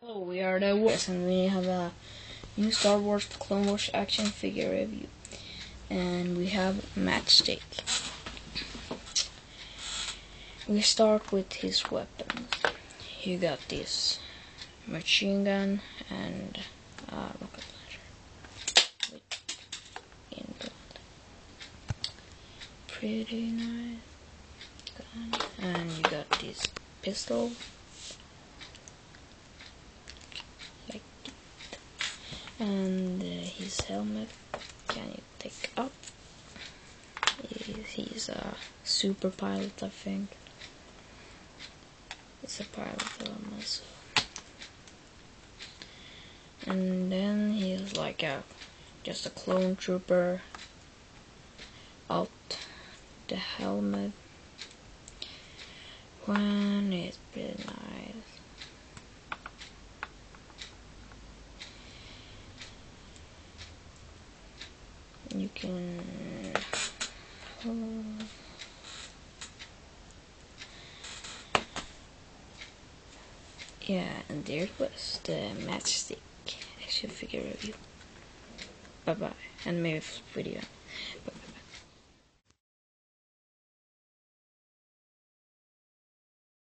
Hello, we are the Wars, and we have a new Star Wars Clone Wars action figure review. And we have Matchstick. We start with his weapons. You got this machine gun and rocket launcher. Pretty nice gun. And you got this pistol. like that. And uh, his helmet, can you take up? He's a super pilot, I think. It's a pilot helmet, so. And then he's like a just a clone trooper. Out the helmet. One is pretty nice. You can uh, yeah and there was the matchstick. Action figure review bye bye and maybe video. Bye